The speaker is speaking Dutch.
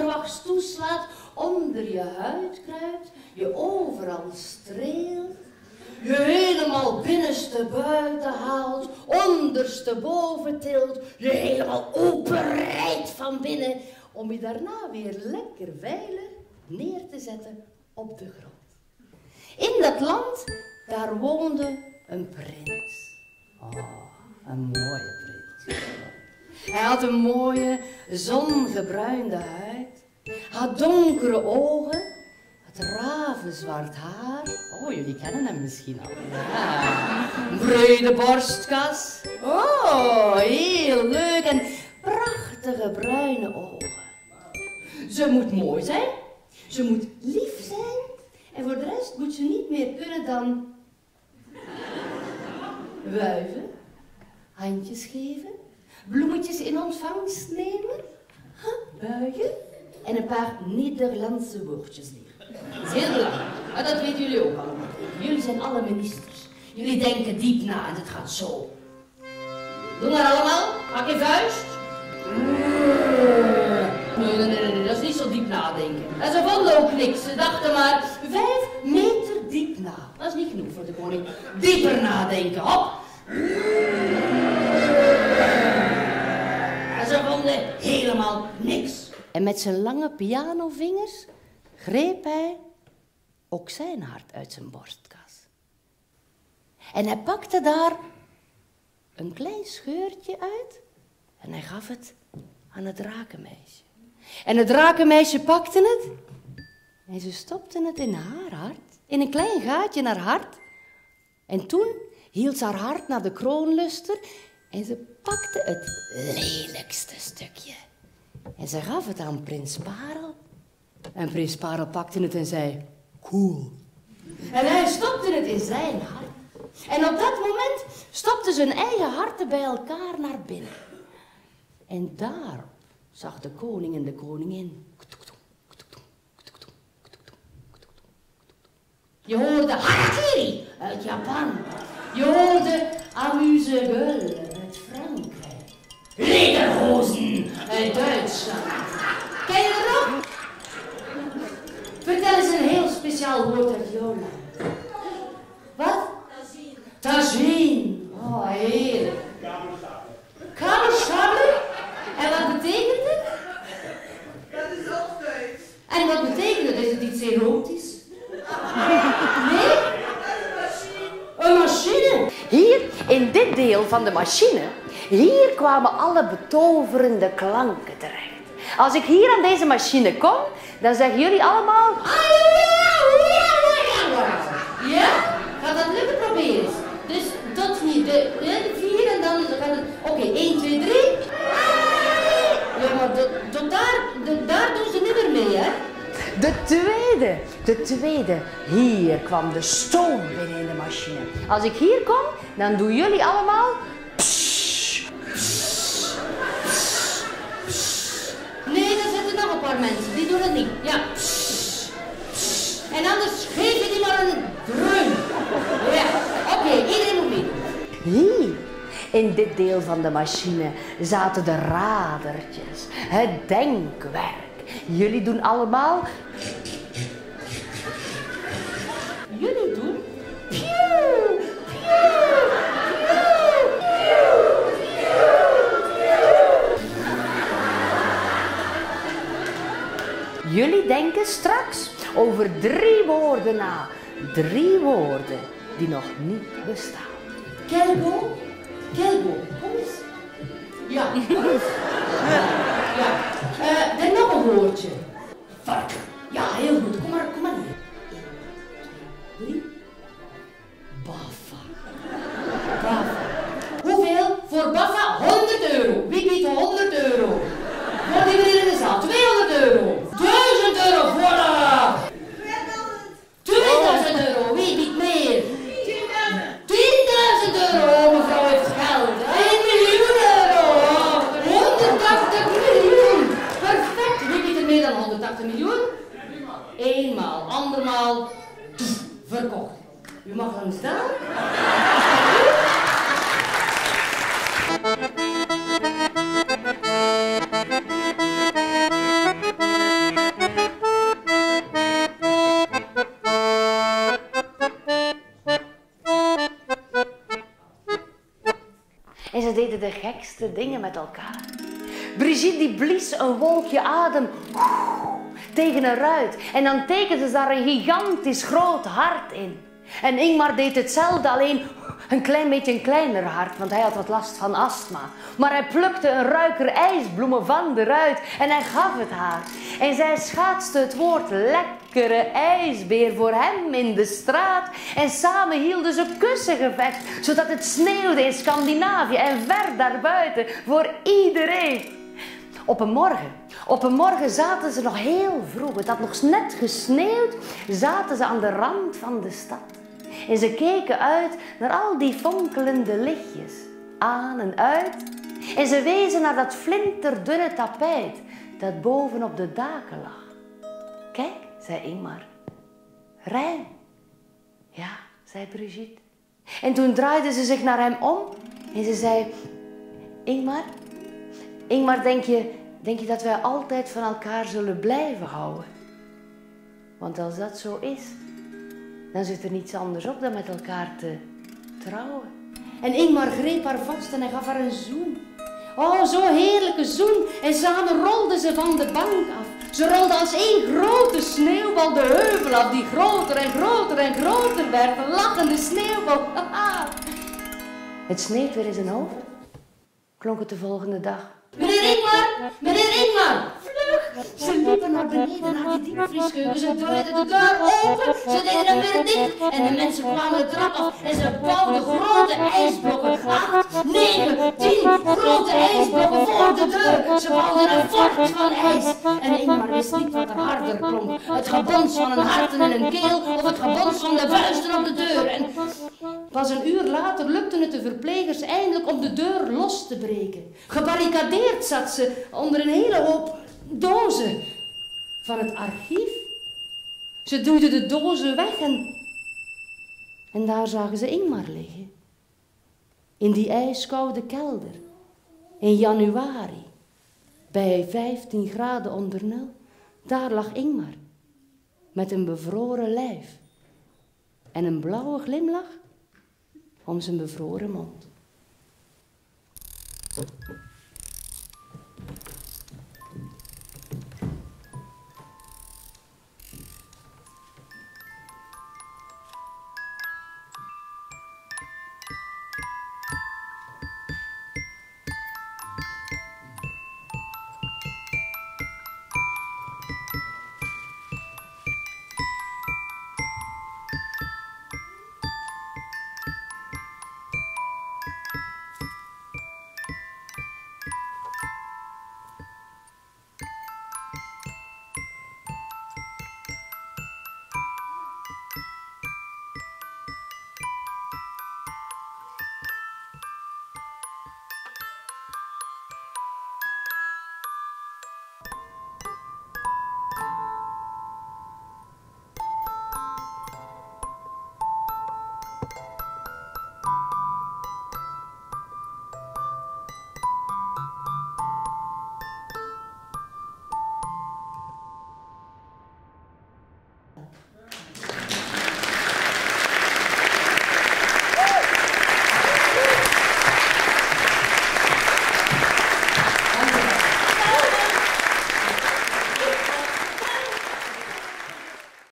onverwachts toeslaat, onder je huid kruipt, je overal streelt, je helemaal binnenste buiten haalt, onderste boven tilt, je helemaal openrijdt van binnen, om je daarna weer lekker veilig neer te zetten op de grond. In dat land, daar woonde een prins. Oh, een mooie prins. Hij had een mooie, zongebruinde huid, had donkere ogen, had ravenzwart haar. Oh, jullie kennen hem misschien al. Ja. Brede borstkas. Oh, heel leuk. En prachtige bruine ogen. Ze moet mooi zijn, ze moet lief zijn en voor de rest moet ze niet meer kunnen dan wuiven, handjes geven, bloemetjes in ontvangst nemen, buigen en een paar Nederlandse woordjes leren. Dat is heel belangrijk. Maar dat weten jullie ook allemaal. Jullie zijn alle ministers. Jullie denken diep na en het gaat zo. Doe maar allemaal. Pak je vuist. Nee, nee, nee, nee, dat is niet zo diep nadenken. En ze vonden ook niks. Ze dachten maar vijf meter diep na. Dat is niet genoeg voor de koning. Dieper nadenken, hop. Met zijn lange pianovingers greep hij ook zijn hart uit zijn borstkas. En hij pakte daar een klein scheurtje uit en hij gaf het aan het drakenmeisje. En het drakenmeisje pakte het en ze stopte het in haar hart, in een klein gaatje in haar hart. En toen hield ze haar hart naar de kroonluster en ze pakte het lelijkste stukje. En ze gaf het aan prins Parel. En prins Parel pakte het en zei, cool. En hij stopte het in zijn hart. En op dat moment stopte zijn eigen harten bij elkaar naar binnen. En daar zag de koning en de koningin. Je hoorde harakiri uit Japan. Je hoorde amuse Uit Duitsland. Ken je dat nog? Vertel eens een heel speciaal woord uit jouw land. Wat? Tagine. Oh, heerlijk. Kamerstapel? En wat betekent het? Dat is altijd. En wat betekent het? Is het iets erotisch? Nee? Een machine. Hier, in dit deel van de machine, hier kwamen alle betoverende klanken terecht. Als ik hier aan deze machine kom, dan zeggen jullie allemaal... Ja? Gaat dat lukken? Probeer eens. Dus tot hier, de, de vier en dan gaat het... Oké, 1, 2, 3. Ja, maar daar, de- daar doen ze niet meer mee, hè? De tweede, de tweede. Hier kwam de stoom binnen in de machine. Als ik hier kom, dan doen jullie allemaal... mensen. Die doen het niet. Ja. En anders geef je die maar een dreun. Ja. Oké, iedereen moet meedoen. Hier, in dit deel van de machine, zaten de radertjes, het denkwerk. Jullie doen allemaal... Jullie doen? Denken straks over drie woorden na. Drie woorden die nog niet bestaan. Kelbo? Kelbo, kom eens. Ja, kom eens. Ja. Eh, dan nog een woordje. Varken. Ja, heel goed. Kom maar, kom maar verkocht. U mag gaan staan. En ze deden de gekste dingen met elkaar. Brigitte die blies een wolkje adem tegen een ruit. En dan tekende ze daar een gigantisch groot hart in. En Ingmar deed hetzelfde, alleen een klein beetje een kleiner hart, want hij had wat last van astma. Maar hij plukte een ruiker ijsbloemen van de ruit en hij gaf het haar. En zij schaatste het woord lekkere ijsbeer voor hem in de straat. En samen hielden ze kussengevecht, zodat het sneeuwde in Scandinavië en ver daarbuiten voor iedereen. Op een morgen, op een morgen zaten ze nog heel vroeg, het had nog net gesneeuwd, zaten ze aan de rand van de stad. En ze keken uit naar al die fonkelende lichtjes, aan en uit. En ze wezen naar dat flinterdunne tapijt dat boven op de daken lag. Kijk, zei Ingmar. Rijn. Ja, zei Brigitte. En toen draaide ze zich naar hem om en ze zei: Ingmar, Ingmar, denk je, denk je dat wij altijd van elkaar zullen blijven houden? Want als dat zo is, dan zit er niets anders op dan met elkaar te trouwen. En Ingmar greep haar vast en gaf haar een zoen. Oh, zo'n heerlijke zoen. En samen rolden ze van de bank af. Ze rolden als één grote sneeuwbal de heuvel af, die groter en groter en groter werd. Een lachende sneeuwbal. het sneeuwt weer in zijn hoofd, klonk het de volgende dag. Meneer Ingmar, meneer Ingmar, vlug! Ze liepen naar beneden naar die diepvrieskeuken. Ze draaiden de deur open, ze deden hem weer dicht. En de mensen kwamen de trap af en ze bouwden grote ijsblokken. Acht, negen, tien grote ijsblokken voor de deur. Ze bouwden een fort van ijs. En Ingmar wist niet wat er harder klonk. Het gebons van een hart en een keel of het gebons van de vuisten op de deur. En pas een uur later lukte het de verplegers eindelijk om de deur los te breken. Gebarricadeerd zat ze onder een hele hoop dozen van het archief. Ze duwden de dozen weg en, en daar zagen ze Ingmar liggen. In die ijskoude kelder. In januari. Bij 15 graden onder nul. Daar lag Ingmar. Met een bevroren lijf. En een blauwe glimlach om zijn bevroren mond.